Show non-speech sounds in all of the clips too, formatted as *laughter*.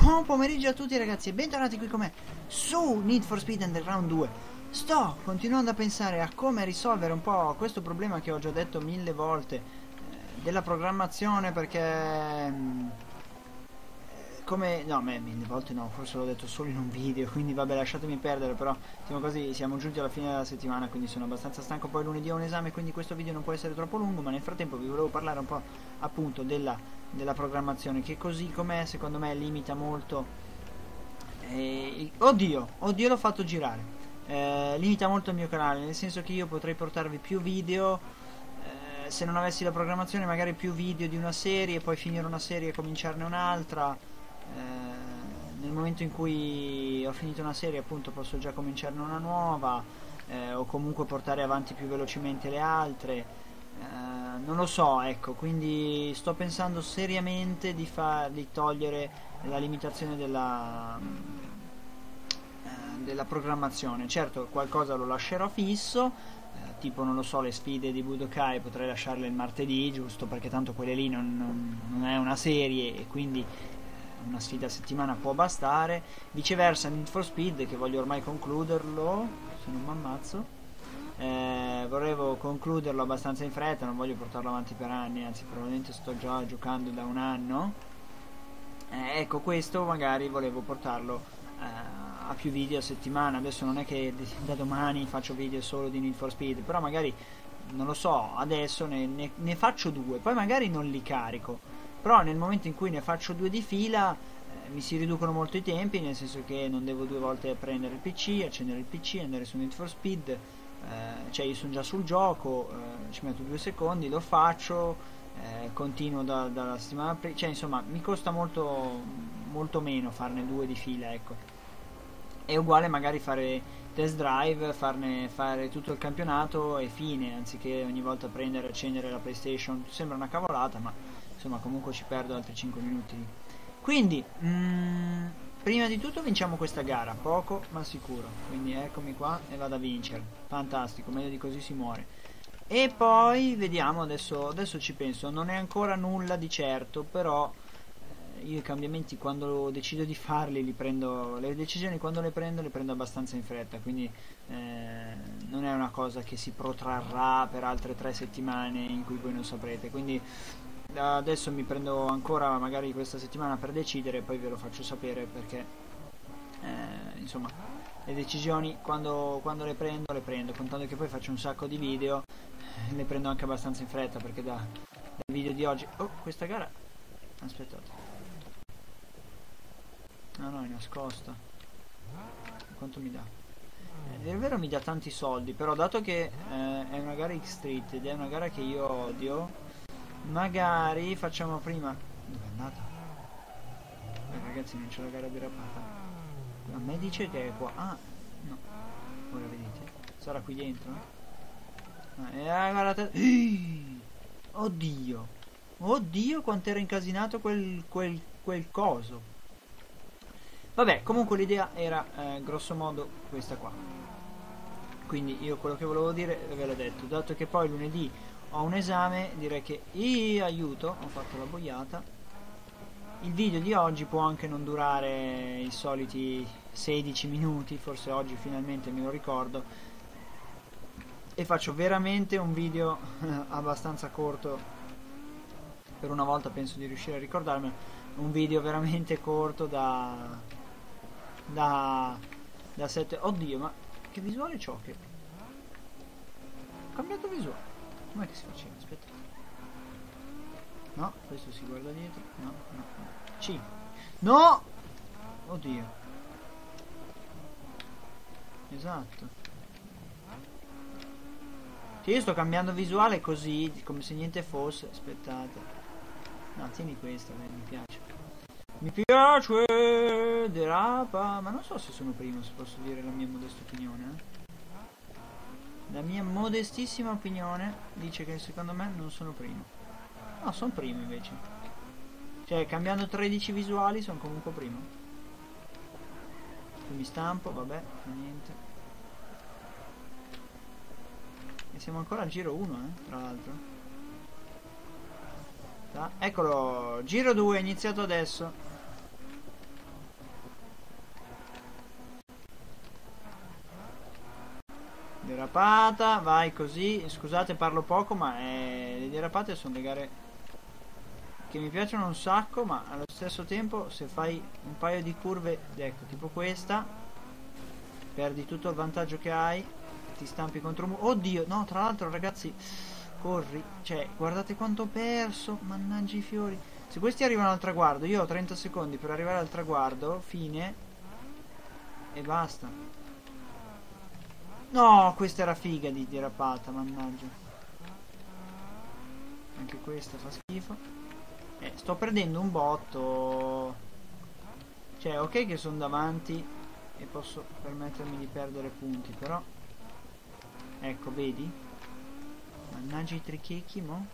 Buon pomeriggio a tutti ragazzi e bentornati qui con me su Need for Speed Underground 2 Sto continuando a pensare a come risolvere un po' questo problema che ho già detto mille volte eh, Della programmazione perché... mm, eh, come... no, me, mille volte no, forse l'ho detto solo in un video Quindi vabbè lasciatemi perdere però Siamo così, siamo giunti alla fine della settimana Quindi sono abbastanza stanco. Poi lunedì ho un esame quindi questo video non può essere troppo lungo Ma nel frattempo vi volevo parlare un po' appunto della della programmazione che così com'è secondo me limita molto eh, oddio oddio l'ho fatto girare eh, limita molto il mio canale nel senso che io potrei portarvi più video eh, se non avessi la programmazione magari più video di una serie poi finire una serie e cominciarne un'altra eh, nel momento in cui ho finito una serie appunto posso già cominciarne una nuova eh, o comunque portare avanti più velocemente le altre Uh, non lo so, ecco, quindi sto pensando seriamente di, far, togliere la limitazione della, uh, della programmazione. Certo, qualcosa lo lascerò fisso, uh, tipo non lo so, le sfide di Budokai potrei lasciarle il martedì, giusto perché tanto quelle lì non, non, non è una serie e quindi una sfida a settimana può bastare. Viceversa, Need for Speed, che voglio ormai concluderlo, se non mi ammazzo eh, volevo concluderlo abbastanza in fretta, non voglio portarlo avanti per anni, anzi probabilmente sto già giocando da un anno. Eh, ecco, questo magari volevo portarlo eh, a più video a settimana. Adesso non è che da domani faccio video solo di Need for Speed, però magari non lo so, adesso ne, ne, ne faccio due, poi magari non li carico. Però nel momento in cui ne faccio due di fila eh, mi si riducono molto i tempi, nel senso che non devo due volte prendere il PC, accendere il PC, andare su Need for Speed eh, cioè io sono già sul gioco, eh, ci metto due secondi, lo faccio, eh, continuo da, dalla settimana prima, cioè insomma mi costa molto, molto meno farne due di fila, ecco. È uguale magari fare test drive, farne, fare tutto il campionato e fine, anziché ogni volta prendere e accendere la PlayStation, sembra una cavolata, ma insomma comunque ci perdo altri 5 minuti. Quindi, mm, Prima di tutto vinciamo questa gara, poco ma sicuro. Quindi eccomi qua e vado a vincere. Fantastico, meglio di così si muore. E poi vediamo, adesso, adesso ci penso, non è ancora nulla di certo, però eh, io i cambiamenti quando decido di farli li prendo, le decisioni quando le prendo le prendo abbastanza in fretta, quindi eh, non è una cosa che si protrarrà per altre tre settimane in cui voi non saprete. Quindi adesso mi prendo ancora magari questa settimana per decidere poi ve lo faccio sapere perché eh, insomma le decisioni quando, quando, le prendo le prendo. Contando che poi faccio un sacco di video eh, le prendo anche abbastanza in fretta perché da, dal video di oggi oh questa gara aspettate no no è nascosta. Quanto mi dà? Eh, è vero mi dà tanti soldi però dato che eh, è una gara X-Street ed è una gara che io odio Magari facciamo prima. Dove è andata? Eh, ragazzi, non c'è la gara di rapata. A me dice che è qua. Ah, no. Ora vedete. Sarà qui dentro? Ah, e ah, guardate. *gasps* Oddio. Oddio, quanto era incasinato quel, quel, quel coso. Vabbè, comunque l'idea era eh, grosso modo questa qua. Quindi io quello che volevo dire ve l'ho detto, dato che poi lunedì ho un esame, direi che io aiuto, ho fatto la boiata. Il video di oggi può anche non durare i soliti 16 minuti, forse oggi finalmente me lo ricordo. E faccio veramente un video abbastanza corto. Per una volta penso di riuscire a ricordarmi. Un video veramente corto da... Da... Da 7... Oddio, ma che visuale c'ho che... Ho cambiato visuale. Com'è che si faceva? Aspetta. No, questo si guarda dietro. No, no, no. C. No! Oddio. Esatto. Io sto cambiando visuale così, come se niente fosse. Aspettate. No, tieni questa, dai, mi piace. Mi piace derapa, ma non so se sono primo, se posso dire la mia modesta opinione, eh. La mia modestissima opinione dice che secondo me non sono primo. No, sono primo invece. Cioè, cambiando 13 visuali sono comunque primo. Qui mi stampo, vabbè, niente. E siamo ancora al giro 1, eh, tra l'altro. Eccolo, giro 2, iniziato adesso. Derapata, vai così. Scusate, parlo poco, ma eh, le derapate sono le gare che mi piacciono un sacco, ma allo stesso tempo se fai un paio di curve, ecco, tipo questa, perdi tutto il vantaggio che hai, ti stampi contro un muro. Oddio, no, tra l'altro ragazzi, corri, cioè, guardate quanto ho perso, mannaggia i fiori. Se questi arrivano al traguardo, io ho 30 secondi per arrivare al traguardo, fine, e basta. No, questa era figa di derapata, mannaggia. Anche questa fa schifo. Eh, sto perdendo un botto. Cioè, ok che sono davanti e posso permettermi di perdere punti, però... Ecco, vedi? Mannaggia i trichechi, mo'.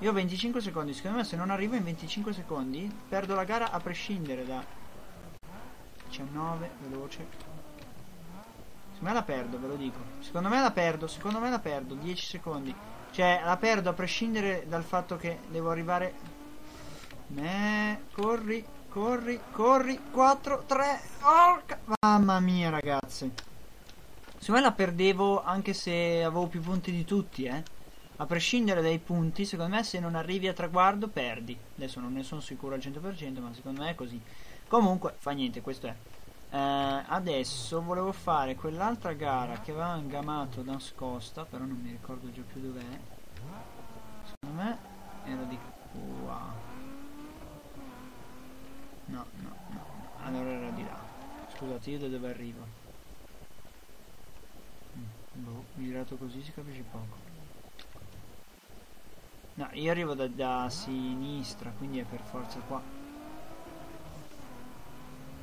Io ho 25 secondi, secondo me se non arrivo in 25 secondi perdo la gara a prescindere da 19, veloce. Secondo me la perdo, ve lo dico. Secondo me la perdo, secondo me la perdo, 10 secondi. Cioè, la perdo a prescindere dal fatto che devo arrivare... Me, corri, corri, corri, 4, 3, orca... Mamma mia, ragazzi. Secondo me la perdevo anche se avevo più punti di tutti, eh a prescindere dai punti, secondo me se non arrivi a traguardo perdi. Adesso non ne sono sicuro al 100%, ma secondo me è così. Comunque, fa niente, questo è. Eh, adesso volevo fare quell'altra gara che aveva ingamato nascosta, però non mi ricordo già più dov'è. Secondo me era di qua. No, no, no, no. Allora era di là. Scusate, io da dove arrivo? Mm, boh, girato così si capisce poco. No, io arrivo da, da sinistra, quindi è per forza qua.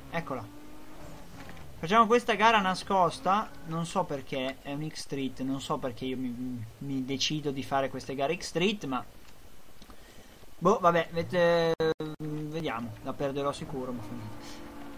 Eccola. Facciamo questa gara nascosta, non so perché, è un X-Street, non so perché io mi, mi, decido di fare queste gare X-Street, ma... Boh, vabbè, vedete, vediamo, la perderò sicuro,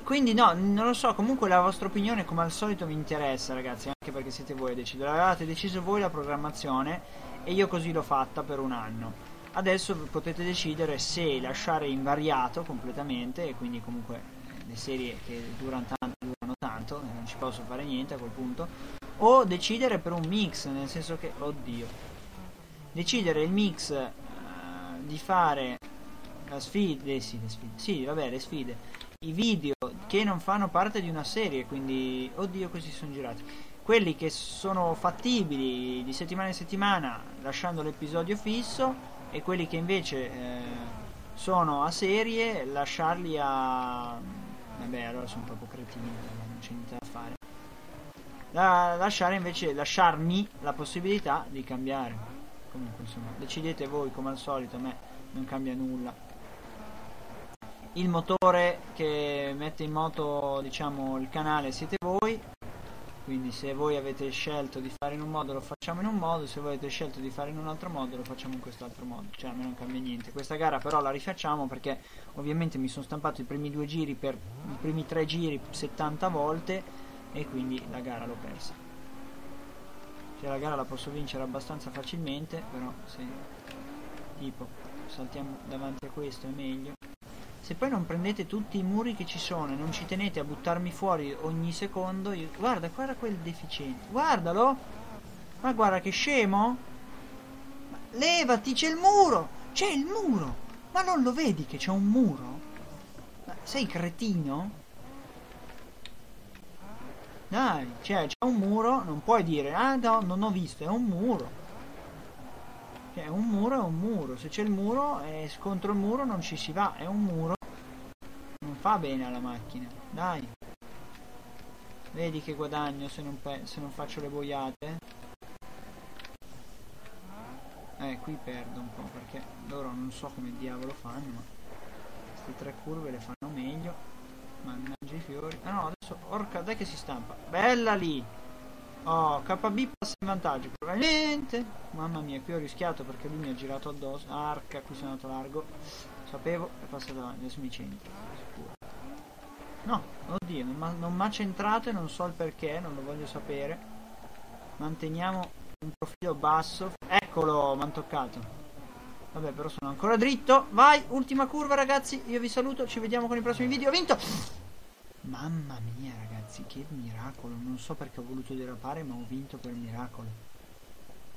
Quindi no, non lo so, comunque la vostra opinione come al solito mi interessa ragazzi, anche perché siete voi a decidere. Avete deciso voi la programmazione e io così l'ho fatta per un anno. Adesso potete decidere se lasciare invariato completamente e quindi comunque le serie che durano tanto tanto, non ci posso fare niente a quel punto, o decidere per un mix, nel senso che, oddio, decidere il mix uh, di fare la sfida, eh, sì, le sfide, sì, vabbè, le sfide, i video che non fanno parte di una serie, quindi, oddio, questi sono girati. Quelli che sono fattibili di settimana in settimana lasciando l'episodio fisso e quelli che invece eh, sono a serie lasciarli a vabbè allora sono proprio cretini non c'è niente da fare. Da lasciare invece lasciarmi la possibilità di cambiare. Comunque insomma decidete voi come al solito a me non cambia nulla. Il motore che mette in moto diciamo il canale siete voi quindi se voi avete scelto di fare in un modo lo facciamo in un modo se voi avete scelto di fare in un altro modo lo facciamo in quest'altro modo. Cioè a me non cambia niente. Questa gara però la rifacciamo perché ovviamente mi sono stampato i primi due giri per i primi tre giri 70 volte e quindi la gara l'ho persa. Cioè la gara la posso vincere abbastanza facilmente però se tipo saltiamo davanti a questo è meglio se poi non prendete tutti i muri che ci sono e non ci tenete a buttarmi fuori ogni secondo, io... guarda, guarda quel deficiente, guardalo, ma guarda che scemo, ma levati, c'è il muro, c'è il muro, ma non lo vedi che c'è un muro? Ma sei cretino? Dai, cioè c'è un muro, non puoi dire, ah no, non ho visto, è un muro. Cioè, un muro è un muro, se c'è il muro e contro il muro non ci si va, è un muro fa bene alla macchina dai vedi che guadagno se non, se non faccio le boiate eh qui perdo un po' perché loro non so come diavolo fanno ma queste tre curve le fanno meglio mannaggia i fiori ah no adesso orca dai che si stampa bella lì Oh, KB passa in vantaggio, probabilmente. Mamma mia, qui ho rischiato perché lui mi ha girato addosso. Arca, qui sono andato largo. Sapevo e passa davanti, adesso mi centro. Sicuro. No, oddio, non mi ha centrato e non so il perché, non lo voglio sapere. Manteniamo un profilo basso. Eccolo, mi hanno toccato. Vabbè, però sono ancora dritto. Vai, ultima curva ragazzi. Io vi saluto, ci vediamo con i prossimi video. Ho vinto! Mamma mia ragazzi, che miracolo. Non so perché ho voluto derapare, ma ho vinto per miracolo.